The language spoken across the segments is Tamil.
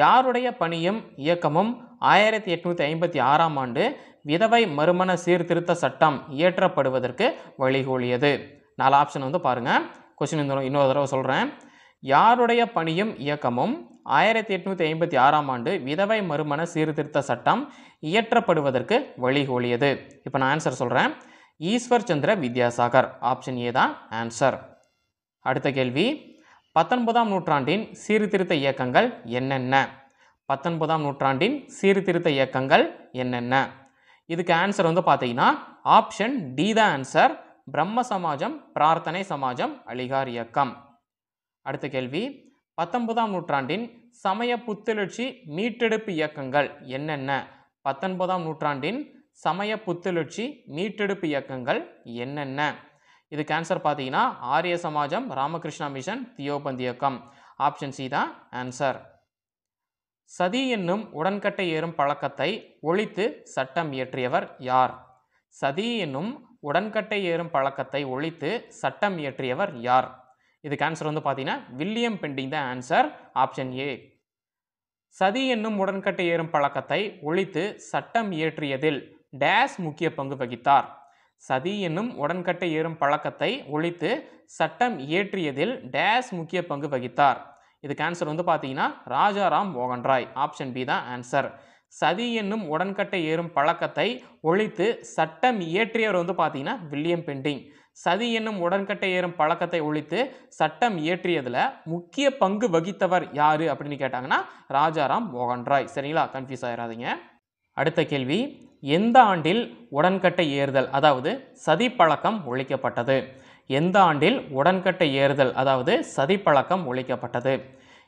யாருடைய பணியும் இயக்கமும் ஆயிரத்தி எட்நூற்றி ஐம்பத்தி ஆறாம் ஆண்டு விதவை மறுமண சீர்திருத்த சட்டம் இயற்றப்படுவதற்கு வழிகோலியது. நாலு ஆப்ஷன் வந்து பாருங்கள் கொஸ்டின் இன்னொரு தடவை சொல்கிறேன் யாருடைய பணியும் இயக்கமும் ஆயிரத்தி எட்நூற்றி ஐம்பத்தி ஆறாம் ஆண்டு விதவை மறுமண சீர்திருத்த சட்டம் இயற்றப்படுவதற்கு வழிகோலியது. இப்போ நான் ஆன்சர் சொல்கிறேன் ஈஸ்வர் சந்திர வித்யாசாகர் ஆப்ஷன் ஏ தான் ஆன்சர் அடுத்த கேள்வி. பத்தொன்பதாம் நூற்றாண்டின் சீர்திருத்த இயக்கங்கள் என்னென்ன? பத்தொன்பதாம் நூற்றாண்டின் சீர்திருத்த இயக்கங்கள் என்னென்ன? இதுக்கு ஆன்சர் வந்து பார்த்தீங்கன்னா ஆப்ஷன் டி த ஆன்சர் பிரம்ம சமாஜம் பிரார்த்தனை சமாஜம் அலிகார் இயக்கம். அடுத்த கேள்வி பத்தொன்பதாம் நூற்றாண்டின் சமய புத்துணர்ச்சி மீட்டெடுப்பு இயக்கங்கள் என்னென்ன? பத்தொன்பதாம் நூற்றாண்டின் சமய புத்துணர்ச்சி மீட்டெடுப்பு இயக்கங்கள் என்னென்ன? இதுக்கு ஆன்சர் பார்த்தீங்கன்னா ஆரிய சமாஜம் ராமகிருஷ்ணா மிஷன் தியோபந்த் இயக்கம் ஆப்ஷன் சி தான் ஆன்சர் சதி என்னும் உடன்கட்டை ஏறும் பழக்கத்தை ஒழித்து சட்டம் இயற்றியவர் யார்? சதி என்னும் உடன்கட்டை ஏறும் பழக்கத்தை ஒழித்து சட்டம் இயற்றியவர் யார்? இதுக்கு ஆன்சர் வந்து பார்த்தீங்கன்னா வில்லியம் பெண்டிங் தான் ஆன்சர் ஆப்ஷன் ஏ சதி என்னும் உடன்கட்டை ஏறும் பழக்கத்தை ஒழித்து சட்டம் இயற்றியதில் டேஸ் முக்கிய பங்கு வகித்தார். சதி என்னும் உடன்கட்டை ஏறும் பழக்கத்தை ஒழித்து சட்டம் இயற்றியதில் டேஸ் முக்கிய பங்கு வகித்தார். இதுக்கு ஆன்சர் வந்து பார்த்தீங்கன்னா ராஜாராம் மோகன் ராய் ஆப்ஷன் பி தான் ஆன்சர் சதி என்னும் உடன்கட்டை ஏறும் பழக்கத்தை ஒழித்து சட்டம் இயற்றியவர் வந்து பார்த்தீங்கன்னா வில்லியம் பெண்டிங். சதி என்னும் உடன்கட்டை ஏறும் பழக்கத்தை ஒழித்து சட்டம் இயற்றியதில் முக்கிய பங்கு வகித்தவர் யார் அப்படின்னு கேட்டாங்கன்னா ராஜாராம் மோகன் ராய் சரிங்களா? கன்ஃபியூஸ் ஆயிடாதீங்க அடுத்த கேள்வி. எந்த ஆண்டில் உடன்கட்டை ஏறுதல் அதாவது சதி பழக்கம் ஒழிக்கப்பட்டது? எந்த ஆண்டில் உடன்கட்டை ஏறுதல் அதாவது சதி பழக்கம் ஒழிக்கப்பட்டது?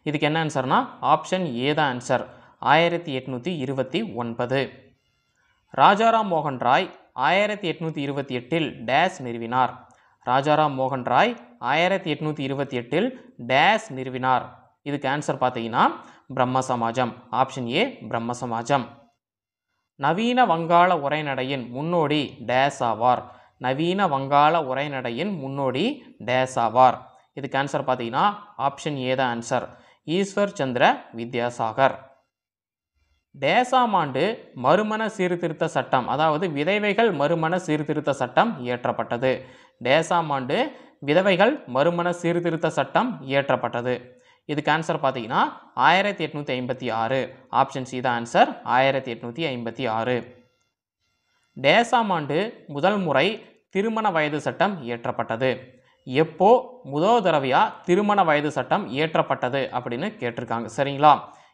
இதுக்கு என்ன ஆன்சர்னா ஆப்ஷன் ஏ தான் ஆன்சர் ஆயிரத்தி எட்நூற்றி இருபத்தி ஒன்பது. ராஜாராம் மோகன் ராய் ஆயிரத்தி எட்நூற்றி இருபத்தி எட்டில் டேஸ் நிறுவினார். ராஜாராம் மோகன் ராய் ஆயிரத்தி எட்நூற்றி இருபத்தி எட்டில் டேஸ் நிறுவினார். இதுக்கு ஆன்சர் பார்த்தீங்கன்னா பிரம்ம சமாஜம். ஆப்ஷன் ஏ பிரம்ம சமாஜம். நவீன வங்காள உரைநடையின் முன்னோடி டேஸ் ஆவார் நவீன வங்காள உரைநடையின் முன்னோடி டேஸ் ஆவார் இதுக்கு ஆன்சர் பார்த்தீங்கன்னா ஆப்ஷன் ஏ தான் ஆன்சர் ஈஸ்வர் சந்திர வித்யாசாகர். டேசாம் ஆண்டு மறுமண சீர்திருத்த சட்டம் அதாவது விதவைகள் மறுமண சீர்திருத்த சட்டம் இயற்றப்பட்டது. டேசாம் ஆண்டு விதவைகள் மறுமண சீர்திருத்த சட்டம் இயற்றப்பட்டது. இதுக்கு ஆன்சர் பார்த்தீங்கன்னா ஆயிரத்தி எட்நூற்றி ஐம்பத்தி ஆறு. ஆப்ஷன் சி தான் ஆன்சர் ஆயிரத்தி எட்நூற்றி ஐம்பத்தி ஆறு. டேசாம் ஆண்டு முதல் முறை திருமண வயது சட்டம் இயற்றப்பட்டது. எப்போ? முதல் தடவையாக திருமண வயது சட்டம் இயற்றப்பட்டது அப்படின்னு கேட்டிருக்காங்க. சரிங்களா?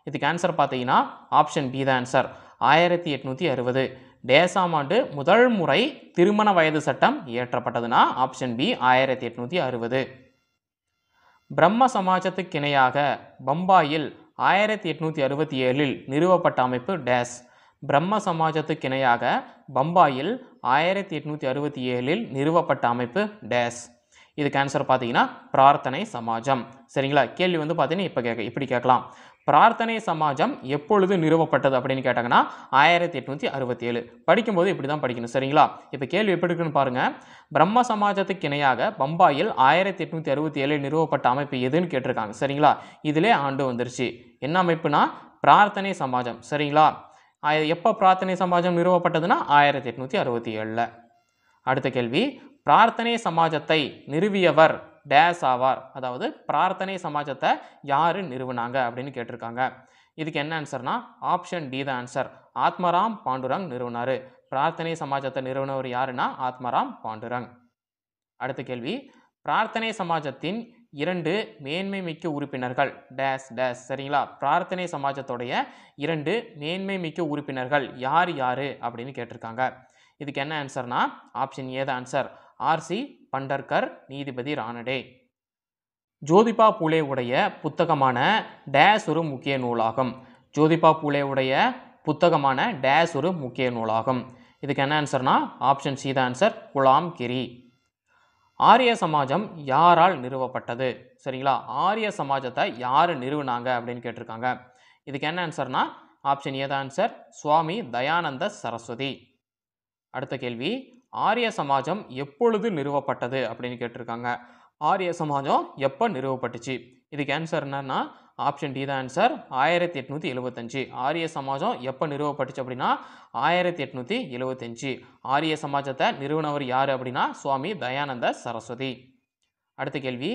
இதுக்கு ஆன்சர் பார்த்தீங்கன்னா ஆப்ஷன் பி தான் ஆன்சர் ஆயிரத்தி எட்நூற்றி அறுபது. டேசாம் ஆண்டு முதல் முறை திருமண வயது சட்டம் இயற்றப்பட்டதுன்னா ஆப்ஷன் பி ஆயிரத்தி எட்நூற்றி அறுபது. பிரம்ம சமாஜத்துக்கு இணையாக பம்பாயில் ஆயிரத்தி எட்நூற்றி அறுபத்தி ஏழில் நிறுவப்பட்ட அமைப்பு டேஸ். பிரம்ம சமாஜத்துக்கு இணையாக பம்பாயில் ஆயிரத்தி எட்நூற்றி அறுபத்தி ஏழில் நிறுவப்பட்ட அமைப்பு டேஸ். இதுக்கு ஆன்சர் பார்த்தீங்கன்னா பிரார்த்தனை சமாஜம். சரிங்களா? கேள்வி வந்து பார்த்தீங்கன்னா இப்போ கேட்க இப்படி கேட்கலாம். பிரார்த்தனை சமாஜம் எப்பொழுது நிறுவப்பட்டது அப்படின்னு கேட்டாங்கன்னா ஆயிரத்தி எட்நூற்றி அறுபத்தி ஏழு படிக்கும்போது இப்படி தான் படிக்கணும் சரிங்களா? இப்போ கேள்வி எப்படி இருக்குன்னு பாருங்கள் பிரம்ம சமாஜத்துக்கு இணையாக பம்பாயில் ஆயிரத்தி எட்நூற்றி அறுபத்தி ஏழில் நிறுவப்பட்ட அமைப்பு எதுன்னு கேட்டிருக்காங்க சரிங்களா? இதிலே ஆண்டு வந்துருச்சு. என்ன அமைப்புனா பிரார்த்தனை சமாஜம் சரிங்களா? எப்போ பிரார்த்தனை சமாஜம் நிறுவப்பட்டதுன்னா ஆயிரத்தி எட்நூற்றி அறுபத்தி ஏழில் அடுத்த கேள்வி பிரார்த்தனை சமாஜத்தை நிறுவியவர் டேஸ் ஆவார். அதாவது பிரார்த்தனை சமாஜத்தை யார் நிறுவனாங்க அப்படின்னு கேட்டிருக்காங்க. இதுக்கு என்ன ஆன்சர்னா ஆப்ஷன் டி தான் ஆன்சர் ஆத்மராம் பாண்டுரங் நிறுவனார். பிரார்த்தனை சமாஜத்தை நிறுவனவர் யாருன்னா ஆத்மராம் பாண்டுரங். அடுத்த கேள்வி பிரார்த்தனை சமாஜத்தின் இரண்டு மேன்மை மிக்க உறுப்பினர்கள் டேஸ் டேஸ் சரிங்களா? பிரார்த்தனை சமாஜத்துடைய இரண்டு மேன்மை மிக்க உறுப்பினர்கள் யார் யார் அப்படின்னு கேட்டிருக்காங்க. இதுக்கு என்ன ஆன்சர்னா ஆப்ஷன் ஏ தான் ஆன்சர் ஆர்சி பண்டர்கர் நீதிபதி ரானடே. ஜோதிபா பூலே உடைய புத்தகமான டேஸ் ஒரு முக்கிய நூலாகும். ஜோதிபா பூலே உடைய புத்தகமான டேஸ் ஒரு முக்கிய நூலாகும். இதுக்கு என்ன ஆன்சர்னா ஆப்ஷன் சி தான் ஆன்சர் குலாம் கிரி. ஆரிய சமாஜம் யாரால் நிறுவப்பட்டது? சரிங்களா? ஆரிய சமாஜத்தை யார் நிறுவினாங்க அப்படின்னு கேட்டிருக்காங்க. இதுக்கு என்ன ஆன்சர்னா ஆப்ஷன் ஏ தான் ஆன்சர் சுவாமி தயானந்த சரஸ்வதி. அடுத்த கேள்வி ஆரிய சமாஜம் எப்பொழுது நிறுவப்பட்டது அப்படின்னு கேட்டிருக்காங்க. ஆரிய சமாஜம் எப்போ நிறுவப்பட்டுச்சு? இதுக்கு ஆன்சர் என்னன்னா ஆப்ஷன் டி தான் ஆன்சர் ஆயிரத்தி எட்நூற்றி எழுபத்தஞ்சு ஆரிய சமாஜம் எப்போ நிறுவப்பட்டுச்சு அப்படின்னா ஆயிரத்தி எட்நூற்றி எழுபத்தஞ்சு ஆரிய சமாஜத்தை நிறுவனவர் யார் அப்படின்னா சுவாமி தயானந்த சரஸ்வதி. அடுத்த கேள்வி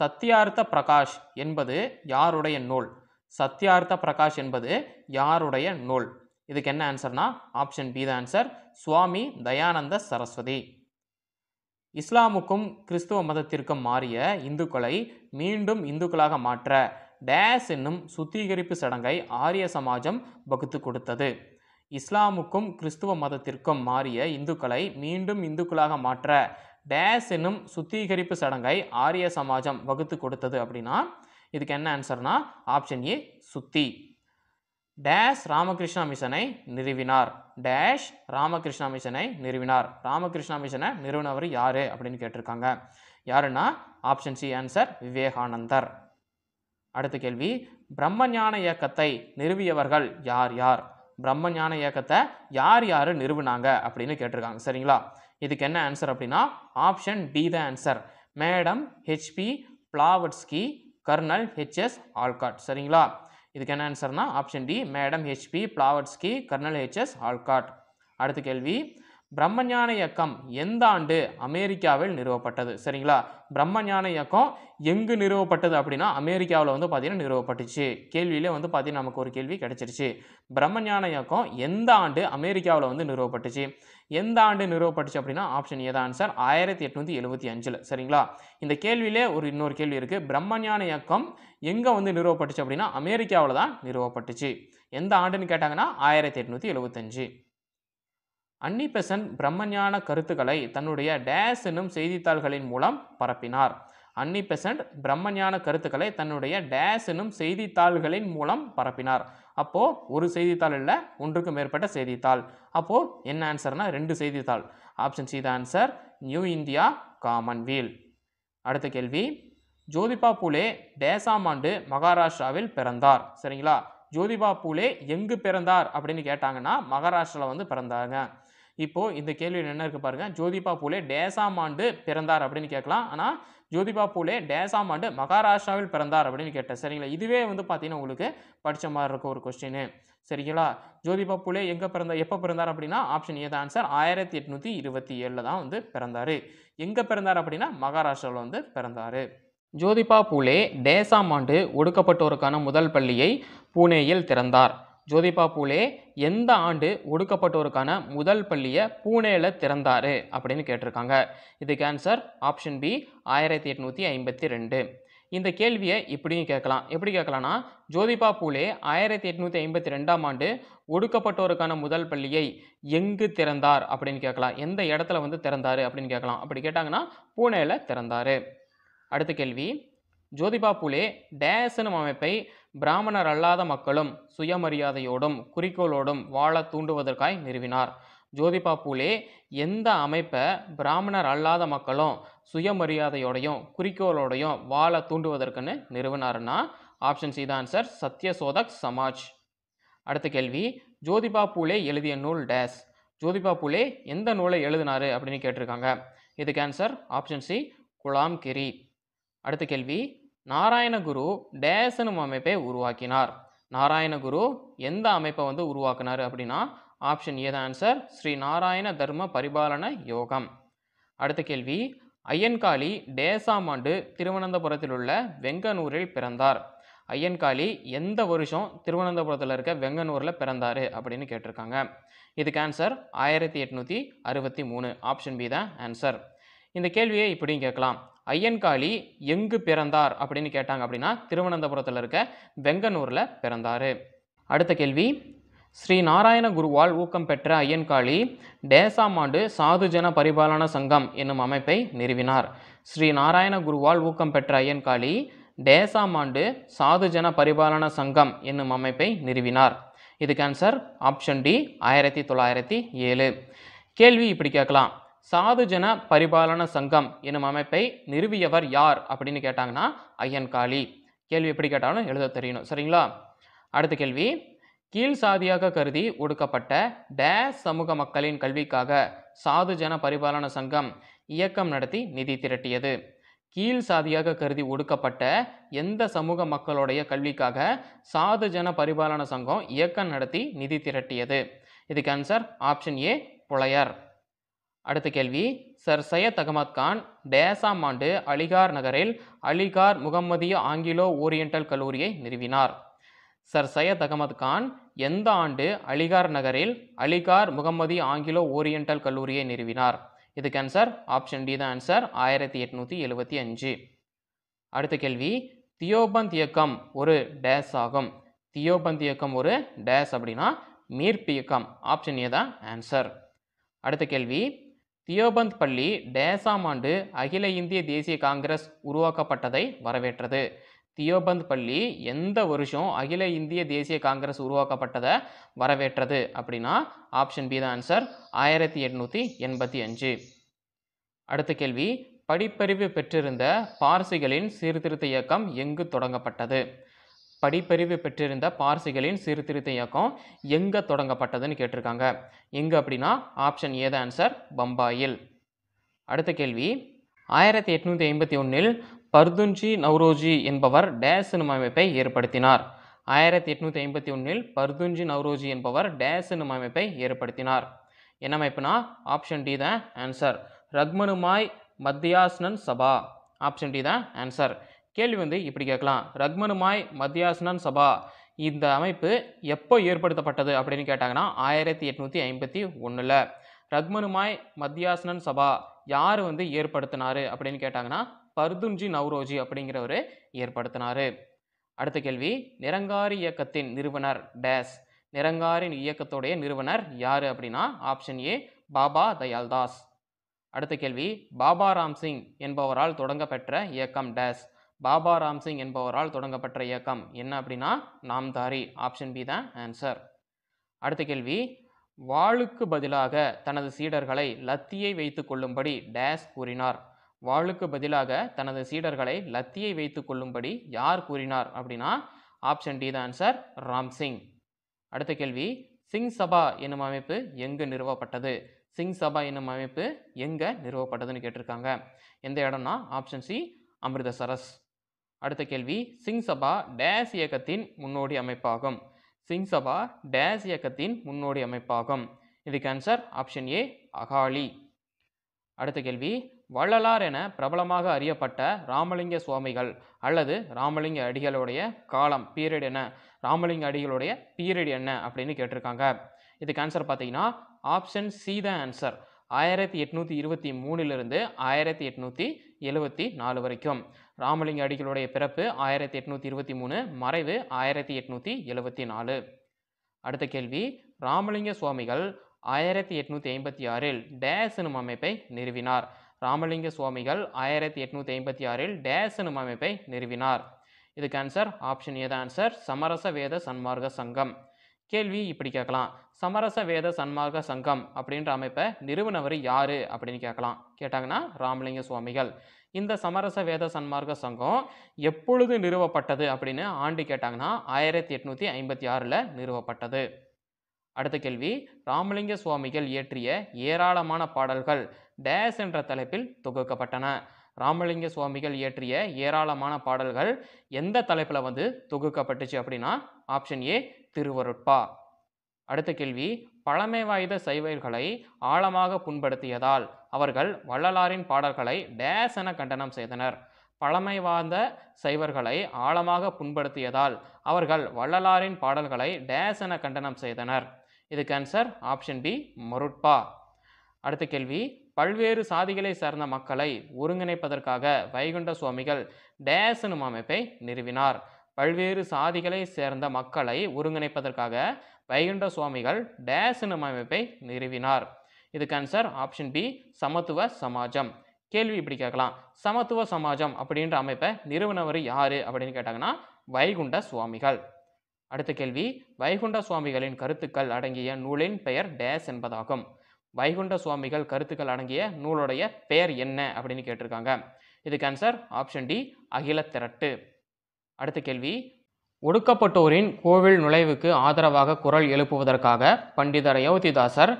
சத்யார்த்த பிரகாஷ் என்பது யாருடைய நூல்? சத்யார்த்த பிரகாஷ் என்பது யாருடைய நூல்? இதுக்கு என்ன ஆன்சர்னா ஆப்ஷன் பி தான் ஆன்சர் சுவாமி தயானந்த சரஸ்வதி. இஸ்லாமுக்கும் கிறிஸ்துவ மதத்திற்கும் மாறிய இந்துக்களை மீண்டும் இந்துக்களாக மாற்ற டேஸ் என்னும் சுத்திகரிப்பு சடங்கை ஆரிய சமாஜம் வகுத்து கொடுத்தது. இஸ்லாமுக்கும் கிறிஸ்துவ மதத்திற்கும் மாறிய இந்துக்களை மீண்டும் இந்துக்களாக மாற்ற டேஸ் என்னும் சுத்திகரிப்பு சடங்கை ஆரிய சமாஜம் வகுத்து கொடுத்தது அப்படின்னா இதுக்கு என்ன ஆன்சர்னா ஆப்ஷன் ஏ சுத்தி. டேஷ் ராமகிருஷ்ணா மிஷனை நிறுவினார். டேஷ் ராமகிருஷ்ணா மிஷனை நிறுவினார். ராமகிருஷ்ணா மிஷனை நிறுவனவர் யார் அப்படின்னு கேட்டிருக்காங்க. யாருன்னா ஆப்ஷன் சி ஆன்சர் விவேகானந்தர். அடுத்த கேள்வி பிரம்மஞான இயக்கத்தை நிறுவியவர்கள் யார் யார்? பிரம்மஞான இயக்கத்தை யார் யார் நிறுவினாங்க அப்படின்னு கேட்டிருக்காங்க. சரிங்களா? இதுக்கு என்ன ஆன்சர் அப்படின்னா option D the answer madam H P Blavatsky colonel H S Olcott சரிங்களா? இதுக்கு என்ன ஆன்சர்னா option D madam H P Blavatsky colonel H S Olcott அடுத்த கேள்வி பிரம்மஞான இயக்கம் எந்த ஆண்டு அமெரிக்காவில் நிறுவப்பட்டது? சரிங்களா? பிரம்மஞான இயக்கம் எங்கு நிறுவப்பட்டது அப்படின்னா அமெரிக்காவில் வந்து பார்த்தீங்கன்னா நிறுவப்பட்டுச்சு. கேள்வியிலே வந்து பார்த்தீங்கன்னா நமக்கு ஒரு கேள்வி கிடைச்சிருச்சு. பிரம்மஞான இயக்கம் எந்த ஆண்டு அமெரிக்காவில் வந்து நிறுவப்பட்டுச்சு? எந்த ஆண்டு நிறுவப்பட்டுச்சு அப்படின்னா ஆப்ஷன் ஏதா ஆன்சர் ஆயிரத்தி எட்நூற்றி எழுபத்தி அஞ்சில். சரிங்களா? இந்த கேள்வியிலே ஒரு இன்னொரு கேள்வி இருக்குது பிரம்மஞான இயக்கம் எங்கே வந்து நிறுவப்பட்டுச்சு அப்படின்னா அமெரிக்காவில் தான் நிறுவப்பட்டுச்சு. எந்த ஆண்டுன்னு கேட்டாங்கன்னா ஆயிரத்தி எட்நூற்றி எழுபத்தஞ்சு அன்னிபெசன்ட் பிரம்மஞான கருத்துக்களை தன்னுடைய டேஸ் என்னும் செய்தித்தாள்களின் மூலம் பரப்பினார். அன்னிபெசன்ட் பிரம்மஞான கருத்துக்களை தன்னுடைய டேஸ் என்னும் செய்தித்தாள்களின் மூலம் பரப்பினார். அப்போது ஒரு செய்தித்தாள் இல்லை ஒன்றுக்கு மேற்பட்ட செய்தித்தாள். அப்போது என்ன ஆன்சர்னா ரெண்டு செய்தித்தாள். Option C the answer New India Commonweal அடுத்த கேள்வி ஜோதிபா பூலே டேசாம் ஆண்டு மகாராஷ்டிராவில் பிறந்தார். சரிங்களா? ஜோதிபா பூலே எங்கு பிறந்தார் அப்படின்னு கேட்டாங்கன்னா மகாராஷ்டிராவில் வந்து பிறந்தாங்க. இப்போ இந்த கேள்வியில் என்ன இருக்கு பாருங்க. ஜோதிபா பூலே டேசாம் ஆண்டு பிறந்தார் அப்படின்னு கேட்கலாம். ஆனால் ஜோதிபா பூலே டேசாம் ஆண்டு மகாராஷ்டிராவில் பிறந்தார் அப்படின்னு கேட்டேன். சரிங்களா? இதுவே வந்து பார்த்தீங்கன்னா உங்களுக்கு படித்த மாதிரி இருக்க ஒரு கொஸ்டின் சரிங்களா? ஜோதிபா பூலே எங்கே பிறந்தார் எப்போ பிறந்தார் அப்படின்னா ஆப்ஷன் ஏ தான் ஆன்சர் ஆயிரத்தி எட்நூற்றி இருபத்தி ஏழில் தான் வந்து பிறந்தார். எங்கே பிறந்தார் அப்படின்னா மகாராஷ்டிராவில் வந்து பிறந்தார். ஜோதிபா பூலே டேசாம் ஆண்டு ஒடுக்கப்பட்டோருக்கான முதல் பள்ளியை பூனேயில் திறந்தார். ஜோதிபா பூலே எந்த ஆண்டு ஒடுக்கப்பட்டோருக்கான முதல் பள்ளியை பூனேயில் திறந்தார் அப்படின்னு கேட்டிருக்காங்க. இதுக்கு ஆன்சர் ஆப்ஷன் பி ஆயிரத்தி எட்நூற்றி ஐம்பத்தி ரெண்டு. இந்த கேள்வியை இப்படியும் கேட்கலாம். எப்படி கேட்கலாம்னா ஜோதிபா பூலே ஆயிரத்தி எட்நூற்றி ஐம்பத்தி ரெண்டாம் ஆண்டு ஒடுக்கப்பட்டோருக்கான முதல் பள்ளியை எங்கு திறந்தார் அப்படின்னு கேட்கலாம். எந்த இடத்துல வந்து திறந்தார் அப்படின்னு கேட்கலாம். அப்படி கேட்டாங்கன்னா பூனேயில் திறந்தார். அடுத்த கேள்வி ஜோதிபா பூலே டேசனும் அமைப்பை பிராமணர் அல்லாத மக்களும் சுயமரியாதையோடும் குறிக்கோளோடும் வாழ தூண்டுவதற்காய் நிறுவினார். ஜோதிபா பூலே எந்த அமைப்பை பிராமணர் அல்லாத மக்களும் சுயமரியாதையோடையும் குறிக்கோளோடையும் வாழ தூண்டுவதற்குன்னு நிறுவினாருன்னா ஆப்ஷன் சி தான் ஆன்சர் சத்யசோதக் சமாஜ். அடுத்த கேள்வி ஜோதிபா பூலே எழுதிய நூல் டேஸ். ஜோதிபா பூலே எந்த நூலை எழுதினாரு அப்படின்னு கேட்டிருக்காங்க. இதுக்கு answer option C Gulamgiri. அடுத்த கேள்வி நாராயணகுரு டேஸ் எனும் அமைப்பை உருவாக்கினார். நாராயணகுரு எந்த அமைப்பை வந்து உருவாக்கினார் அப்படின்னா ஆப்ஷன் ஏ தான் ஆன்சர் ஸ்ரீ நாராயண தர்ம பரிபாலன யோகம். அடுத்த கேள்வி ஐயன்காளி டேசாம் ஆண்டு திருவனந்தபுரத்தில் உள்ள வெங்கனூரில் பிறந்தார். ஐயன்காளி எந்த வருஷம் திருவனந்தபுரத்தில் இருக்க வெங்கனூரில் பிறந்தார் அப்படின்னு கேட்டிருக்காங்க. இதுக்கு ஆன்சர் ஆயிரத்தி எட்நூற்றி அறுபத்தி மூணு ஆப்ஷன் பி தான் ஆன்சர் இந்த கேள்வியை இப்படியும் கேட்கலாம். ஐயன்காளி எங்கு பிறந்தார் அப்படின்னு கேட்டாங்க அப்படின்னா திருவனந்தபுரத்தில் இருக்க வெங்கனூரில் பிறந்தார். அடுத்த கேள்வி. ஸ்ரீ நாராயண குருவால் ஊக்கம் பெற்ற ஐயன்காளி டேசாம் ஆண்டு சாதுஜன பரிபாலன சங்கம் என்னும் அமைப்பை நிறுவினார். ஸ்ரீ நாராயண குருவால் ஊக்கம் பெற்ற ஐயன்காளி டேசாம் ஆண்டு சாதுஜன பரிபாலன சங்கம் என்னும் அமைப்பை நிறுவினார். இதுக்கு ஆன்சர் ஆப்ஷன் டி ஆயிரத்தி தொள்ளாயிரத்தி ஏழு. கேள்வி இப்படி கேட்கலாம். சாதுஜன பரிபாலன சங்கம் எனும் அமைப்பை நிறுவியவர் யார் அப்படின்னு கேட்டாங்கன்னா ஐயன்காளி கேள்வி எப்படி கேட்டாலும் எழுத தெரியணும் சரிங்களா? அடுத்த கேள்வி. கீழ் சாதியாக கருதி ஒடுக்கப்பட்ட டேஸ் சமூக மக்களின் கல்விக்காக சாதுஜன பரிபாலன சங்கம் இயக்கம் நடத்தி நிதி திரட்டியது. கீழ் சாதியாக கருதி ஒடுக்கப்பட்ட எந்த சமூக மக்களுடைய கல்விக்காக சாது ஜன பரிபாலன சங்கம் இயக்கம் நடத்தி நிதி திரட்டியது? இதுக்கு ஆன்சர் ஆப்ஷன் ஏ புலையர். அடுத்த கேள்வி. சர் சையத் அகமத் கான் டேசாம் ஆண்டு அலிகார் நகரில் அலிகார் முகம்மதிய ஆங்கிலோ ஓரியண்டல் கல்லூரியை நிறுவினார். சர் சையத் அகமது கான் எந்த ஆண்டு அலிகார் நகரில் அலிகார் முகம்மதி ஆங்கிலோ ஓரியண்டல் கல்லூரியை நிறுவினார்? இதுக்கு ஆன்சர் ஆப்ஷன் டி தான் ஆன்சர் ஆயிரத்தி எட்நூற்றி எழுபத்தி அஞ்சு. அடுத்த கேள்வி. தியோபந்த் இயக்கம் ஒரு டேஸ் ஆகும். தியோபந்த் இயக்கம் ஒரு டேஸ் அப்படின்னா மீர்ப்பு இயக்கம். ஆப்ஷன் ஏ தான் ஆன்சர் அடுத்த கேள்வி. தியோபந்த் பள்ளி டேசாம் ஆண்டு அகில இந்திய தேசிய காங்கிரஸ் உருவாக்கப்பட்டதை வரவேற்றது. தியோபந்த் பள்ளி எந்த வருஷம் அகில இந்திய தேசிய காங்கிரஸ் உருவாக்கப்பட்டதை வரவேற்றது அப்படின்னா ஆப்ஷன் பி தான் ஆன்சர் ஆயிரத்தி எட்நூற்றி எண்பத்தி அஞ்சு. அடுத்த கேள்வி படிப்பறிவு பெற்றிருந்த பார்சிகளின் சீர்திருத்த இயக்கம் எங்கு தொடங்கப்பட்டது? படிப்பறிவு பெற்றிருந்த பார்சிகளின் சீர்திருத்த இயக்கம் எங்கே தொடங்கப்பட்டதுன்னு கேட்டிருக்காங்க. எங்கே அப்படின்னா ஆப்ஷன் ஏத ஆன்சர் பம்பாயில். அடுத்த கேள்வி ஆயிரத்தி எட்நூற்றி ஐம்பத்தி ஒன்றில் பர்துன்ஜி நவ்ரோஜி என்பவர் டேஸ் சினிமா அமைப்பை ஏற்படுத்தினார். ஆயிரத்தி எட்நூற்றி ஐம்பத்தி ஒன்றில் பர்துன்ஜி நவ்ரோஜி என்பவர் டேஸ் சினிமா அமைப்பை ஏற்படுத்தினார். என்ன அமைப்புனா ஆப்ஷன் டி தான் answer Rahnumai Mazdayasnan Sabha. Option D தான் ஆன்சர் கேள்வி வந்து இப்படி கேட்கலாம். ரக்மனுமாய் மத்தியாஸ்னன் சபா. இந்த அமைப்பு எப்போ ஏற்படுத்தப்பட்டது அப்படின்னு கேட்டாங்கன்னா ஆயிரத்தி எட்நூற்றி ஐம்பத்தி ஒன்றில் ரக்மனுமாய் மத்தியாசனன் சபா யார் வந்து ஏற்படுத்தினாரு அப்படின்னு கேட்டாங்கன்னா பர்துன்ஜி நவ்ரோஜி அப்படிங்கிறவர் ஏற்படுத்தினார். அடுத்த கேள்வி நிரங்காரி இயக்கத்தின் நிறுவனர் டேஸ். நிரங்காரி இயக்கத்துடைய நிறுவனர் யார் அப்படின்னா ஆப்ஷன் ஏ பாபா தயால்தாஸ். அடுத்த கேள்வி பாபா ராம்சிங் என்பவரால் தொடங்கப்பெற்ற இயக்கம் டேஸ். பாபா ராம்சிங் என்பவரால் தொடங்கப்பட்ட இயக்கம். என்ன அப்படின்னா நாம்தாரி. ஆப்ஷன் பி தான் ஆன்சர் அடுத்த கேள்வி வாளுக்கு பதிலாக தனது சீடர்களை லத்தியை வைத்து கொள்ளும்படி டேஸ் கூறினார். வாளுக்கு பதிலாக தனது சீடர்களை லத்தியை வைத்து கொள்ளும்படி யார் கூறினார் அப்படின்னா ஆப்ஷன் டி தான் ஆன்சர் ராம்சிங். அடுத்த கேள்வி சிங் சபா என்னும் அமைப்பு எங்கு நிறுவப்பட்டது? சிங் சபா என்னும் அமைப்பு எங்கே நிறுவப்பட்டதுன்னு கேட்டிருக்காங்க. எந்த இடம்னா ஆப்ஷன் சி அமிர்தசரஸ். அடுத்த கேள்வி சிங் சபா டேஸ் இயக்கத்தின் முன்னோடி அமைப்பாகும். சிங் சபா டேஸ் இயக்கத்தின் முன்னோடி அமைப்பாகும். இதுக்கு ஆன்சர் ஆப்ஷன் ஏ அகாலி. அடுத்த கேள்வி வள்ளலார் என பிரபலமாக அறியப்பட்ட ராமலிங்க சுவாமிகள் அல்லது ராமலிங்க அடிகளுடைய காலம் பீரியட் என்ன? ராமலிங்க அடிகளுடைய பீரியட் என்ன அப்படின்னு கேட்டிருக்காங்க. இதுக்கு ஆன்சர் பார்த்தீங்கன்னா ஆப்ஷன் சி தான் ஆன்சர் ஆயிரத்தி எட்நூற்றி இருபத்தி மூணிலிருந்து ஆயிரத்தி எட்நூற்றி எழுபத்தி நாலு வரைக்கும். ராமலிங்க அடிகளுடைய பிறப்பு ஆயிரத்தி எட்நூற்றி இருபத்தி மூணு மறைவு ஆயிரத்தி எட்நூற்றி எழுபத்தி நாலு. அடுத்த கேள்வி ராமலிங்க சுவாமிகள் ஆயிரத்தி எட்நூற்றி ஐம்பத்தி ஆறில் டேஸ் எனும் அமைப்பை நிறுவினார். ராமலிங்க சுவாமிகள் ஆயிரத்தி எட்நூற்றி ஐம்பத்தி ஆறில் டேஸ் எனும் அமைப்பை நிறுவினார். இதுக்கு ஆன்சர் ஆப்ஷன் ஏதா ஆன்சர் சமரச வேத சன்மார்க்க சங்கம். கேள்வி இப்படி கேட்கலாம். சமரச வேத சன்மார்க்க சங்கம் அப்படின்ற அமைப்பை நிறுவனவர் யாரு அப்படின்னு கேட்கலாம். கேட்டாங்கன்னா ராமலிங்க சுவாமிகள். இந்த சமரச வேத சன்மார்க்க சங்கம் எப்பொழுது நிறுவப்பட்டது அப்படின்னு ஆண்டு கேட்டாங்கன்னா ஆயிரத்தி எட்நூற்றி ஐம்பத்தி ஆறில் நிறுவப்பட்டது. அடுத்த கேள்வி ராமலிங்க சுவாமிகள் இயற்றிய ஏராளமான பாடல்கள் டேஸ் என்ற தலைப்பில் தொகுக்கப்பட்டன. ராமலிங்க சுவாமிகள் இயற்றிய ஏராளமான பாடல்கள் எந்த தலைப்பில் வந்து தொகுக்கப்பட்டுச்சு அப்படின்னா ஆப்ஷன் ஏ திருவருட்பா. அடுத்த கேள்வி பழமை வாய்ந்த சைவர்களை ஆழமாக புண்படுத்தியதால் அவர்கள் வள்ளலாரின் பாடல்களை டேஸ் என கண்டனம் செய்தனர். பழமை வாழ்ந்த சைவர்களை ஆழமாக புண்படுத்தியதால் அவர்கள் வள்ளலாரின் பாடல்களை டேஸ் என கண்டனம் செய்தனர். இதுக்கு ஆன்சர் ஆப்ஷன் பி மருட்பா. அடுத்த கேள்வி பல்வேறு சாதிகளை சார்ந்த மக்களை ஒருங்கிணைப்பதற்காக வைகுண்ட சுவாமிகள் டேஸ் எனும் அமைப்பை நிறுவினார். பல்வேறு சாதிகளை சேர்ந்த மக்களை ஒருங்கிணைப்பதற்காக வைகுண்ட சுவாமிகள் டேஸ் எனும் அமைப்பை நிறுவினார். இதுக்கு ஆன்சர் ஆப்ஷன் பி சமத்துவ சமாஜம். கேள்வி இப்படி கேட்கலாம். சமத்துவ சமாஜம் அப்படின்ற அமைப்பை நிறுவனவர் யார் அப்படின்னு கேட்டாங்கன்னா வைகுண்ட சுவாமிகள். அடுத்த கேள்வி வைகுண்ட சுவாமிகளின் கருத்துக்கள் அடங்கிய நூலின் பெயர் டேஸ் என்பதாகும். வைகுண்ட சுவாமிகள் கருத்துக்கள் அடங்கிய நூலுடைய பெயர் என்ன அப்படின்னு கேட்டிருக்காங்க. இதுக்கு ஆன்சர் ஆப்ஷன் டி அகில திரட்டு அடுத்த கேள்வி. ஒடுக்கப்பட்டோரின் கோவில் நுழைவுக்கு ஆதரவாக குரல் எழுப்புவதற்காக பண்டிதர் யோதிதாசர்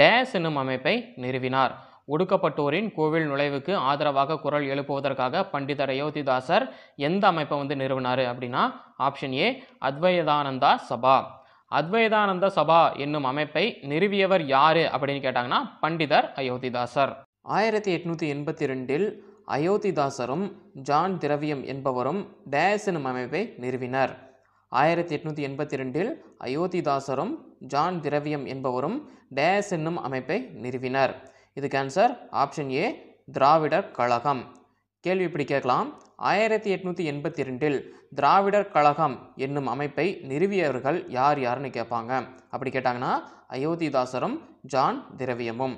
டேஸ் என்னும் அமைப்பை நிறுவினார். ஒடுக்கப்பட்டோரின் கோவில் நுழைவுக்கு ஆதரவாக குரல் எழுப்புவதற்காக பண்டிதர் யோதிதாசர் எந்த அமைப்பை வந்து நிறுவினார் அப்படின்னா ஆப்ஷன் ஏ அத்வைதானந்தா சபா. அத்வைதானந்த சபா என்னும் அமைப்பை நிறுவியவர் யாரு அப்படின்னு கேட்டாங்கன்னா பண்டிதர் அயோத்திதாசர் ஆயிரத்தி எட்நூற்றி எண்பத்தி ரெண்டில் அயோத்திதாசரும் ஜான் திரவியம் என்பவரும் டேஸ் எனும் அமைப்பை நிறுவினர். ஆயிரத்தி எட்நூற்றி எண்பத்தி ரெண்டில் அயோத்திதாசரும் ஜான் திரவியம் என்பவரும் டேஸ் என்னும் அமைப்பை நிறுவினர். இதுக்கு ஆன்சர் ஆப்ஷன் ஏ திராவிடர் கழகம். கேள்வி இப்படி கேட்கலாம். ஆயிரத்தி எட்நூற்றி எண்பத்தி ரெண்டில் திராவிடர் கழகம் என்னும் அமைப்பை நிறுவியவர்கள் யார் யாருன்னு கேட்பாங்க. அப்படி கேட்டாங்கன்னா அயோத்திதாசரும் ஜான் திரவியமும்.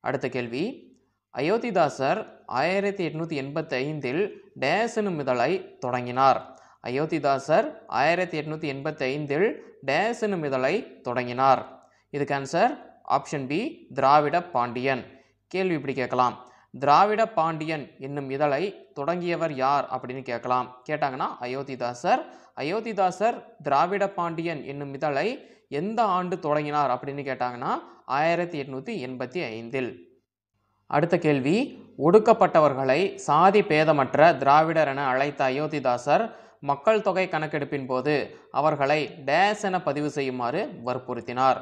அடுத்த கேள்வி அயோத்திதாசர் ஆயிரத்தி எட்நூற்றி எண்பத்தி ஐந்தில் டேஸ் எனும் இதழை தொடங்கினார். அயோத்திதாசர் ஆயிரத்தி எட்நூற்றி எண்பத்தி ஐந்தில் டேஸ் எனும் இதழை தொடங்கினார். இதுக்கு answer option B Dravida Pandian. கேள்வி இப்படி கேட்கலாம். திராவிட பாண்டியன் என்னும் இதழை தொடங்கியவர் யார் அப்படின்னு கேட்கலாம். கேட்டாங்கன்னா அயோத்திதாசர். அயோத்திதாசர் திராவிட பாண்டியன் என்னும் இதழை எந்த ஆண்டு தொடங்கினார் அப்படின்னு கேட்டாங்கன்னா ஆயிரத்தி எட்நூற்றி எண்பத்தி ஐந்தில். அடுத்த கேள்வி ஒடுக்கப்பட்டவர்களை சாதி பேதமற்ற திராவிடர் என அழைத்த அயோத்திதாசர் மக்கள் தொகை கணக்கெடுப்பின் போது அவர்களை டேஸ் என பதிவு செய்யுமாறு வற்புறுத்தினார்.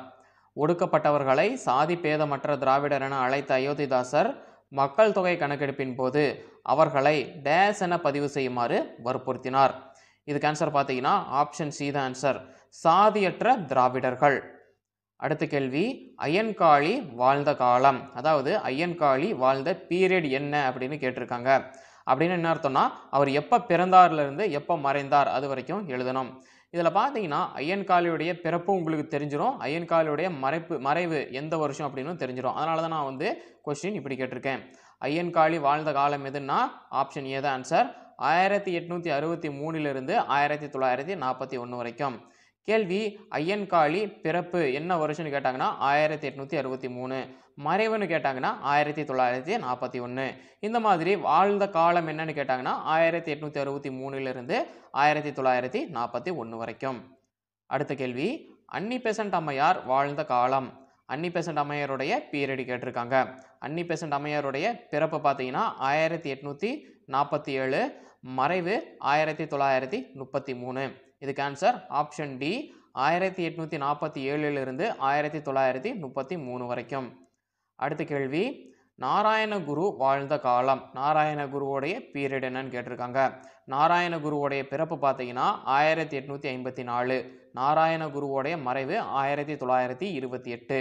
ஒடுக்கப்பட்டவர்களை சாதி பேதமற்ற திராவிடர் என அழைத்த அயோத்திதாசர் மக்கள் தொகை கணக்கெடுப்பின் போது அவர்களை டேஸ் என பதிவு செய்யுமாறு வற்புறுத்தினார். இதுக்கு ஆன்சர் பார்த்தீங்கன்னா ஆப்ஷன் சி தான் ஆன்சர் சாதியற்ற திராவிடர்கள். அடுத்த கேள்வி ஐயன்காளி வாழ்ந்த காலம். அதாவது ஐயன்காளி வாழ்ந்த பீரியட் என்ன அப்படின்னு கேட்டிருக்காங்க. அப்படின்னு என்ன அர்த்தம்னா அவர் எப்போ பிறந்தார்லேருந்து எப்போ மறைந்தார் அது வரைக்கும் எழுதணும். இதில் பார்த்தீங்கன்னா ஐயன்காளியுடைய பிறப்பு உங்களுக்கு தெரிஞ்சிடும் ஐயன்காளியுடைய மறைப்பு மறைவு எந்த வருஷம் அப்படின்னு தெரிஞ்சிடும் அதனால தான் நான் வந்து கொஸ்டின் இப்படி கேட்டிருக்கேன். ஐயன்காளி வாழ்ந்த காலம் எதுன்னா ஆப்ஷன் ஏ தான் ஆன்சர் ஆயிரத்தி எட்நூற்றி அறுபத்தி மூணிலிருந்து ஆயிரத்தி தொள்ளாயிரத்தி நாற்பத்தி ஒன்று வரைக்கும். கேள்வி ஐயன்காளி பிறப்பு என்ன வருஷம்னு கேட்டாங்கன்னா ஆயிரத்தி எட்நூற்றி அறுபத்தி மூணு. மறைவுன்னு கேட்டாங்கன்னா ஆயிரத்தி தொள்ளாயிரத்தி நாற்பத்தி ஒன்று இந்த மாதிரி வாழ்ந்த காலம் என்னன்னு கேட்டாங்கன்னா ஆயிரத்தி எட்நூற்றி அறுபத்தி மூணுலேருந்து ஆயிரத்தி தொள்ளாயிரத்தி நாற்பத்தி ஒன்று வரைக்கும். அடுத்த கேள்வி அன்னி பெசன்ட் அம்மையார் வாழ்ந்த காலம். அன்னி பெசன்ட் அம்மையாருடைய பீரியடு கேட்டிருக்காங்க. அன்னி பெசன்ட் அம்மையாருடைய பிறப்பு பார்த்தீங்கன்னா ஆயிரத்தி எட்நூற்றி நாற்பத்தி ஏழு. மறைவு ஆயிரத்தி தொள்ளாயிரத்தி முப்பத்தி மூணு. இதுக்கு ஆன்சர் ஆப்ஷன் டி ஆயிரத்தி எட்நூற்றி நாற்பத்தி ஏழுலேருந்து ஆயிரத்தி தொள்ளாயிரத்தி முப்பத்தி மூணு வரைக்கும். அடுத்த கேள்வி நாராயணகுரு வாழ்ந்த காலம். நாராயணகுருவோடைய பீரியட் என்னன்னு கேட்டிருக்காங்க. நாராயணகுருவோடைய பிறப்பு பார்த்தீங்கன்னா ஆயிரத்தி எட்நூற்றி ஐம்பத்தி நாலு. நாராயணகுருவோடைய மறைவு ஆயிரத்தி தொள்ளாயிரத்தி இருபத்தி எட்டு.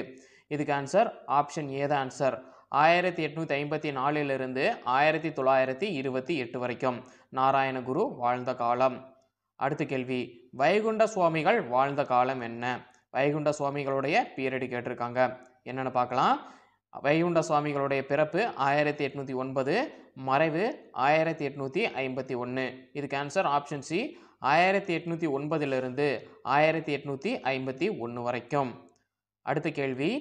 இதுக்கு ஆன்சர் ஆப்ஷன் ஏ தான் ஆன்சர் ஆயிரத்தி எட்நூற்றி ஐம்பத்தி நாலிலிருந்து ஆயிரத்தி தொள்ளாயிரத்தி இருபத்தி எட்டு வரைக்கும் நாராயணகுரு வாழ்ந்த காலம். அடுத்த கேள்வி வைகுண்ட சுவாமிகள் வாழ்ந்த காலம் என்ன? வைகுண்ட சுவாமிகளுடைய பீரியடு கேட்டிருக்காங்க. என்னென்னு பார்க்கலாம். வைகுண்ட சுவாமிகளுடைய பிறப்பு ஆயிரத்தி எட்நூற்றி ஒன்பது மறைவு ஆயிரத்தி எட்நூற்றி ஐம்பத்தி ஒன்று இதுக்கு ஆன்சர் ஆப்ஷன் சி ஆயிரத்தி எட்நூற்றி ஒன்பதிலிருந்து ஆயிரத்தி எட்நூற்றி ஐம்பத்தி ஒன்று வரைக்கும். அடுத்த கேள்வி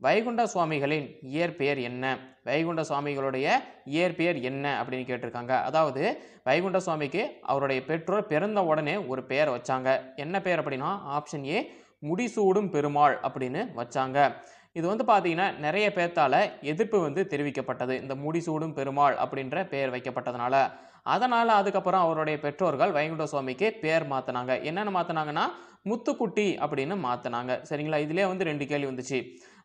வைகுண்ட சுவாமிகளின் இயற்பெயர் என்ன? வைகுண்ட சுவாமிகளுடைய இயற்பெயர் என்ன? அப்படின்னு கேட்டிருக்காங்க. அதாவது வைகுண்ட சுவாமிக்கு அவருடைய பெற்றோர் பிறந்த உடனே ஒரு பெயர் வச்சாங்க. என்ன பெயர் அப்படின்னா ஆப்ஷன் ஏ முடிசூடும் பெருமாள் அப்படின்னு வச்சாங்க. இது வந்து பார்த்தீங்கன்னா நிறைய பேர்த்தால எதிர்ப்பு வந்து தெரிவிக்கப்பட்டது. இந்த முடிசூடும் பெருமாள் அப்படின்ற பெயர் வைக்கப்பட்டதுனால. அதனால் அதுக்கப்புறம் அவருடைய பெற்றோர்கள் வைகுண்ட சுவாமிக்கு பேர் மாற்றினாங்க என்னென்னு மாற்றினாங்கன்னா முத்துக்குட்டி அப்படின்னு மாற்றினாங்க சரிங்களா? இதிலே வந்து ரெண்டு கேள்வி வந்துச்சு.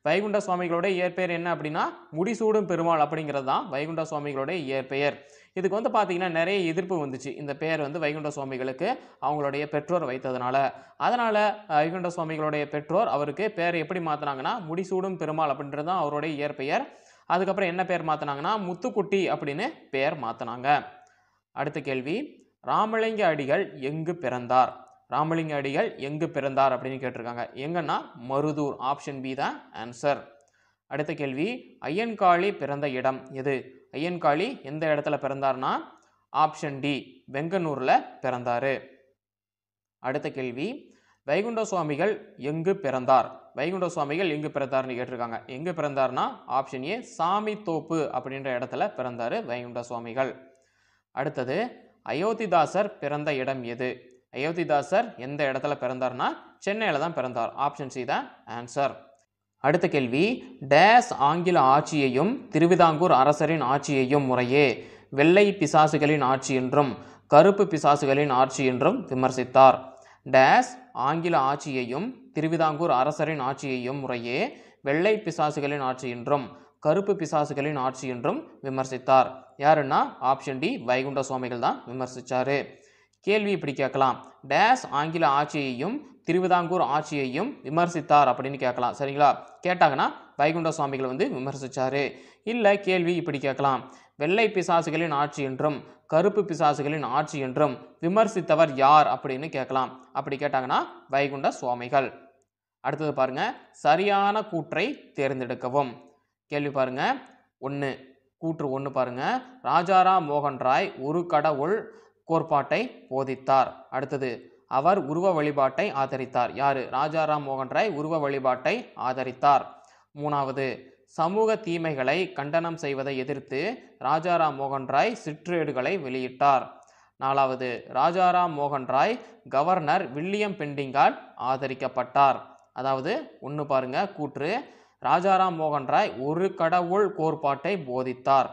வைகுண்ட சுவாமிகளோட இயற்பெயர் என்ன அப்படின்னா முடிசூடும் பெருமாள் அப்படிங்கிறது தான் வைகுண்ட சுவாமிகளுடைய இயற்பெயர். இதுக்கு வந்து பார்த்திங்கன்னா நிறைய எதிர்ப்பு வந்துச்சு. இந்த பெயர் வந்து வைகுண்ட சுவாமிகளுக்கு அவங்களுடைய பெற்றோர் வைத்ததுனால. அதனால் வைகுண்ட சுவாமிகளுடைய பெற்றோர் அவருக்கு பேர் எப்படி மாற்றினாங்கன்னா முடிசூடும் பெருமாள் அப்படின்றது தான் அவருடைய இயற்பெயர். அதுக்கப்புறம் என்ன பெயர் மாற்றினாங்கன்னா முத்துக்குட்டி அப்படின்னு பெயர் மாற்றினாங்க அடுத்த கேள்வி ராமலிங்க அடிகள் எங்கு பிறந்தார்? ராமலிங்க அடிகள் எங்கு பிறந்தார் அப்படின்னு கேட்டிருக்காங்க. எங்கன்னா மருதூர். ஆப்ஷன் பி தான் ஆன்சர் அடுத்த கேள்வி ஐயன்காளி பிறந்த இடம் எது? ஐயன்காளி எந்த இடத்துல பிறந்தார்னா ஆப்ஷன் டி வெங்கனூரில் பிறந்தார். அடுத்த கேள்வி வைகுண்ட சுவாமிகள் எங்கு பிறந்தார்? வைகுண்ட சுவாமிகள் எங்கு பிறந்தார்னு கேட்டிருக்காங்க. எங்கு பிறந்தார்னா ஆப்ஷன் ஏ சாமி தோப்பு அப்படின்ற இடத்துல பிறந்தார் வைகுண்ட சுவாமிகள் அடுத்தது அயோத்திதாசர் பிறந்த இடம் எது? அயோத்திதாசர் எந்த இடத்துல பிறந்தார்னா சென்னையில் தான் பிறந்தார். ஆப்ஷன் சி தான் ஆன்சர் அடுத்த கேள்வி டேஸ் ஆங்கில ஆட்சியையும் திருவிதாங்கூர் அரசரின் ஆட்சியையும் முறையே வெள்ளை பிசாசுகளின் ஆட்சி என்றும் கருப்பு பிசாசுகளின் ஆட்சி என்றும் விமர்சித்தார். டேஸ் ஆங்கில ஆட்சியையும் திருவிதாங்கூர் அரசரின் ஆட்சியையும் முறையே வெள்ளை பிசாசுகளின் ஆட்சி என்றும் கருப்பு பிசாசுகளின் ஆட்சி என்றும் விமர்சித்தார். யாருன்னா ஆப்ஷன் டி வைகுண்ட சுவாமிகள் தான் விமர்சித்தார் கேள்வி இப்படி கேட்கலாம். டேஸ் ஆங்கில ஆட்சியையும் திருவிதாங்கூர் ஆட்சியையும் விமர்சித்தார் அப்படின்னு கேட்கலாம். சரிங்களா? கேட்டாங்கன்னா வைகுண்ட சுவாமிகள் வந்து விமர்சித்தார் இல்லை கேள்வி இப்படி கேட்கலாம். வெள்ளை பிசாசுகளின் ஆட்சி என்றும் கருப்பு பிசாசுகளின் ஆட்சி என்றும் விமர்சித்தவர் யார் அப்படின்னு கேட்கலாம். அப்படி கேட்டாங்கன்னா வைகுண்ட சுவாமிகள். அடுத்தது பாருங்க சரியான கூற்றை தேர்ந்தெடுக்கவும். கேள்வி பாருங்க ஒன்று கூற்று ஒன்று பாருங்க. ராஜாராம் மோகன் ராய் ஒரு கடவுள் கோட்பாட்டை போதித்தார். அடுத்தது அவர் உருவ வழிபாட்டை ஆதரித்தார். யாரு? ராஜாராம் மோகன் ராய் உருவ வழிபாட்டை ஆதரித்தார். மூணாவது சமூக தீமைகளை கண்டனம் செய்வதை எதிர்த்து ராஜாராம் மோகன் ராய் சிற்றேடுகளை வெளியிட்டார். நாலாவது ராஜாராம் மோகன் ராய் கவர்னர் வில்லியம் பெண்டிங்கால் ஆதரிக்கப்பட்டார். அதாவது ஒன்று பாருங்க கூற்று. ராஜாராம் மோகன் ராய் ஒரு கடவுள் கோட்பாட்டை போதித்தார்.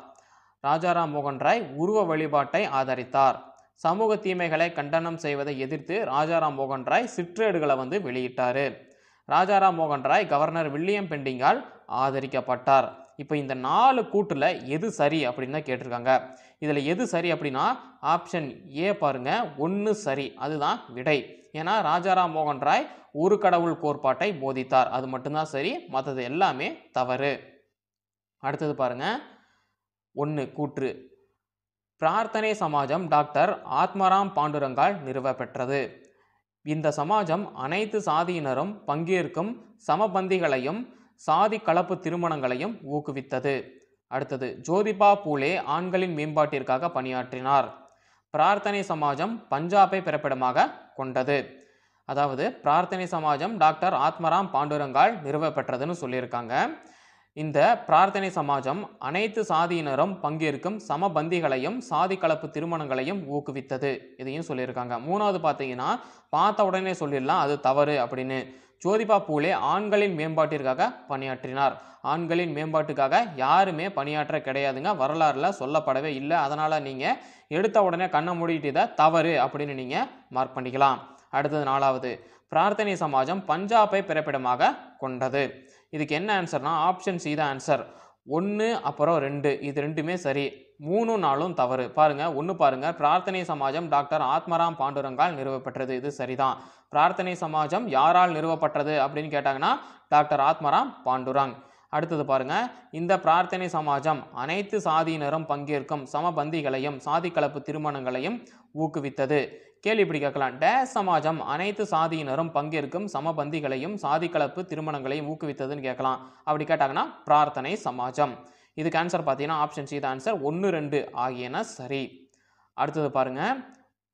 ராஜாராம் மோகன் ராய் உருவ வழிபாட்டை ஆதரித்தார். சமூக தீமைகளை கண்டனம் செய்வதை எதிர்த்து ராஜாராம் மோகன் ராய் சிற்றேடுகளை வந்து வெளியிட்டார். ராஜாராம் மோகன் ராய் கவர்னர் வில்லியம் பெண்டிங்கால் ஆதரிக்கப்பட்டார். இப்போ இந்த நாலு கூட்டில் எது சரி அப்படின்னு தான் கேட்டிருக்காங்க. இதில் எது சரி அப்படின்னா ஆப்ஷன் ஏ பாருங்க ஒன்று சரி அதுதான் விடை. ஏன்னா ராஜாராம் மோகன் ராய் ஒரு கடவுள் கோட்பாட்டை போதித்தார். அது மட்டும்தான் சரி மற்றது எல்லாமே தவறு. அடுத்தது பாருங்க ஒன்று கூற்று. பிரார்த்தனை சமாஜம் டாக்டர் ஆத்மராம் பாண்டுரங்கால் நிறுவப்பெற்றது இந்த சமாஜம் அனைத்து சாதியினரும் பங்கேற்கும் சமபந்திகளையும் சாதி கலப்பு திருமணங்களையும் ஊக்குவித்தது. அடுத்தது ஜோதிபா பூலே ஆண்களின் மேம்பாட்டிற்காக பணியாற்றினார். பிரார்த்தனை சமாஜம் பஞ்சாபை பிறப்பிடமாக கொண்டது. அதாவது பிரார்த்தனை சமாஜம் டாக்டர் ஆத்மராம் பாண்டுரங்கால் நிறுவப்பெற்றதுன்னு சொல்லியிருக்காங்க. இந்த பிரார்த்தனை சமாஜம் அனைத்து சாதியினரும் பங்கேற்கும் சமபந்திகளையும் சாதி கலப்பு திருமணங்களையும் ஊக்குவித்தது. இதையும் சொல்லியிருக்காங்க. மூணாவது பார்த்தீங்கன்னா பார்த்த உடனே சொல்லிடலாம் அது தவறு அப்படின்னு. ஜோதிபா பூலே ஆண்களின் மேம்பாட்டிற்காக பணியாற்றினார். ஆண்களின் மேம்பாட்டுக்காக யாருமே பணியாற்ற கிடையாதுங்க. வரலாறுல சொல்லப்படவே இல்லை. அதனால் நீங்கள் எடுத்த உடனே கண்ணை மூடிட்டு இதை தவறு அப்படின்னு நீங்கள் மார்க் பண்ணிக்கலாம். அடுத்தது நாலாவது பிரார்த்தனை சமாஜம் பஞ்சாபை பிறப்பிடமாக கொண்டது. இதுக்கு என்ன ஆன்சர்னா ஆப்ஷன் சி தான் ஆன்சர் ஒன்று அப்புறம் ரெண்டு. இது ரெண்டுமே சரி. மூணு நாளும் தவறு. பாருங்க ஒன்று பாருங்க. பிரார்த்தனை சமாஜம் டாக்டர் ஆத்மராம் பாண்டுரங்கால் நிறுவப்பட்டது. இது சரிதான். பிரார்த்தனை சமாஜம் யாரால் நிறுவப்பட்டது அப்படின்னு கேட்டாங்கன்னா டாக்டர் ஆத்மராம் பாண்டுரங். அடுத்தது பாருங்க. இந்த பிரார்த்தனை சமாஜம் அனைத்து சாதியினரும் பங்கேற்கும் சமபந்திகளையும் சாதி கலப்பு திருமணங்களையும் ஊக்குவித்தது. கேள்வி இப்படி கேட்கலாம். டேஸ் சமாஜம் அனைத்து சாதியினரும் பங்கேற்கும் சமபந்திகளையும் சாதி கலப்பு திருமணங்களையும் ஊக்குவித்ததுன்னு கேட்கலாம். அப்படி கேட்டாங்கன்னா பிரார்த்தனை சமாஜம். இதுக்கு ஆன்சர் பார்த்தீங்கன்னா ஆப்ஷன் சி தான் ஆன்சர் ஒன்று ரெண்டு ஆகியன சரி. அடுத்தது பாருங்க.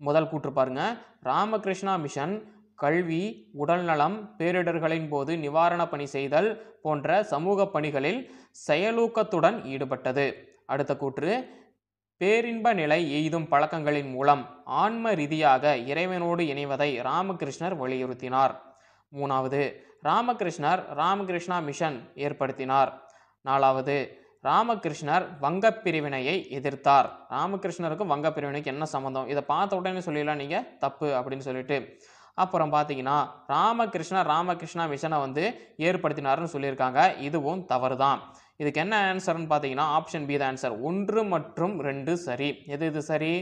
முதல் கூற்று பாருங்க. ராமகிருஷ்ணா மிஷன் கல்வி உடல்நலம் பேரிடர்களின் போது நிவாரணப் பணி செய்தல் போன்ற சமூக பணிகளில் செயலூக்கத்துடன் ஈடுபட்டது. அடுத்த கூற்று பேரின்ப நிலை எய்தும் பழக்கங்களின் மூலம் ஆன்ம ரீதியாக இறைவனோடு இணைவதை ராமகிருஷ்ணர் வலியுறுத்தினார். மூணாவது ராமகிருஷ்ணர் ராமகிருஷ்ணா மிஷன் ஏற்படுத்தினார். நாலாவது ராமகிருஷ்ணர் வங்கப் பிரிவினையை எதிர்த்தார். ராமகிருஷ்ணருக்கும் வங்கப் பிரிவினைக்கு என்ன சம்மந்தம் இதை பார்த்த உடனே சொல்லிடலாம் நீங்கள் தப்பு அப்படின்னு சொல்லிட்டு. அப்புறம் பார்த்தீங்கன்னா ராமகிருஷ்ணா ராமகிருஷ்ணா மிஷனை வந்து ஏற்படுத்தினார்னு சொல்லியிருக்காங்க. இதுவும் தவறு தான் இதுக்கு என்ன ஆன்சர்னு பார்த்தீங்கன்னா ஆப்ஷன் பி த ஆன்சர் ஒன்று மற்றும் ரெண்டு சரி. எது இது சரி?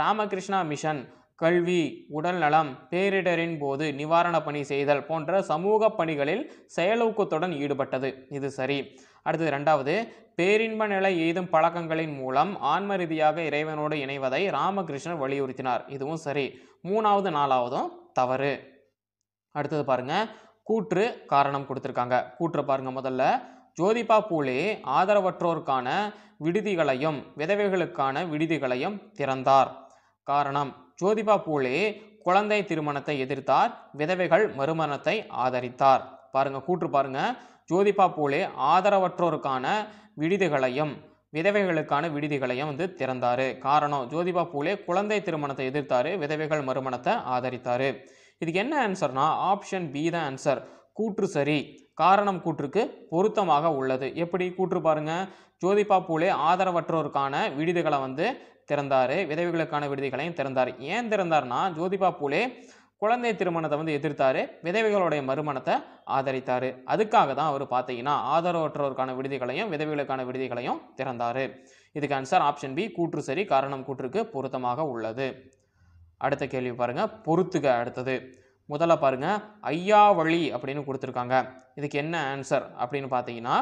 ராமகிருஷ்ணா மிஷன் கல்வி உடல்நலம் பேரிடரின் போது நிவாரண பணி செய்தல் போன்ற சமூக பணிகளில் செயலூக்கத்துடன் ஈடுபட்டது. இது சரி. அடுத்தது ரெண்டாவது பேரின்ப நிலை எய்தும் பழக்கங்களின் மூலம் ஆன்ம ரீதியாக இறைவனோடு இணைவதை ராமகிருஷ்ணர் வலியுறுத்தினார். இதுவும் சரி. மூணாவது நாலாவதும் தவறு. அடுத்தது பாருங்க கூற்று காரணம் கொடுத்துருக்காங்க. கூற்று பாருங்க முதல்ல. ஜோதிபா பூலே ஆதரவற்றோருக்கான விடுதிகளையும் விதவைகளுக்கான விடுதிகளையும் திறந்தார். காரணம் ஜோதிபா பூலே குழந்தை திருமணத்தை எதிர்த்தார் விதவைகள் மறுமணத்தை ஆதரித்தார். பாருங்க கூற்று பாருங்க. ஜோதிபா பூலே ஆதரவற்றோருக்கான விடுதிகளையும் விதவைகளுக்கான விடுதிகளையும் வந்து திறந்தார். காரணம் ஜோதிபா பூலே குழந்தை திருமணத்தை எதிர்த்தார். விதவைகள் மறுமணத்தை ஆதரித்தார். இதுக்கு என்ன ஆன்சர்னா ஆப்ஷன் பி தான் ஆன்சர் கூற்று சரி. காரணம் கூற்றுக்கு பொருத்தமாக உள்ளது. எப்படி கூற்று பாருங்க? ஜோதிபா பூலே ஆதரவற்றோருக்கான விடுதிகளை வந்து திறந்தார். விதவைகளுக்கான விடுதிகளையும் திறந்தார். ஏன் திறந்தார்னா ஜோதிபா பூலே குழந்தை திருமணத்தை வந்து எதிர்த்தாரு விதவைகளுடைய மறுமணத்தை ஆதரித்தார். அதுக்காக தான் அவர் பார்த்தீங்கன்னா ஆதரவற்றோருக்கான விடுதிகளையும் விதவைகளுக்கான விடுதிகளையும் திறந்தார். இதுக்கு ஆன்சர் ஆப்ஷன் பி கூற்று சரி காரணம் கூற்றுக்கு பொருத்தமாக உள்ளது. அடுத்த கேள்வி பாருங்கள் பொறுத்துக அடுத்தது. முதல்ல பாருங்க ஐயாவழி அப்படின்னு கொடுத்துருக்காங்க. இதுக்கு என்ன ஆன்சர் அப்படின்னு பார்த்தீங்கன்னா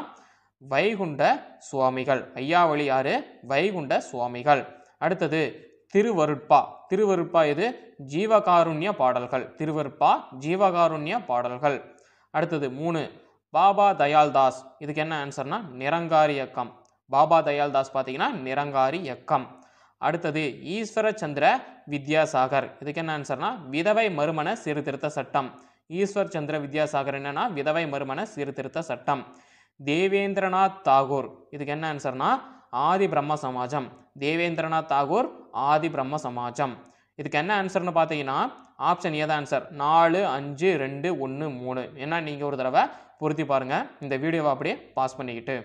வைகுண்ட சுவாமிகள். ஐயாவளி யாரு? வைகுண்ட சுவாமிகள். அடுத்தது திருவருட்பா. திருவருட்பா இது ஜீவகாருண்ய பாடல்கள். திருவருட்பா ஜீவகாருண்ய பாடல்கள். அடுத்தது மூணு பாபா தயால்தாஸ். இதுக்கு என்ன ஆன்சர்னா நிரங்காரி இயக்கம். பாபா தயால்தாஸ் பார்த்தீங்கன்னா நிரங்காரி இயக்கம். அடுத்தது ஈஸ்வர சந்திர வித்யாசாகர். இதுக்கு என்ன ஆன்சர்னா விதவை மறுமண சீர்திருத்த சட்டம். ஈஸ்வர் சந்திர வித்யாசாகர் என்னன்னா? விதவை மறுமண சீர்திருத்த சட்டம். தேவேந்திரநாத் தாகூர். இதுக்கு என்ன ஆன்சர்னா ஆதி பிரம்ம சமாஜம் தேவேந்திரநாத் தாகூர் ஆதி பிரம்ம சமாஜம் இதுக்கு என்ன ஆன்சர்னு பார்த்தீங்கன்னா ஆப்ஷன் ஏதான் ஆன்சர் நாலு அஞ்சு ரெண்டு ஒன்று மூணு. ஏன்னா நீங்கள் ஒரு தடவை பொருத்தி பாருங்கள் இந்த வீடியோவை அப்படியே பாஸ் பண்ணிக்கிட்டு.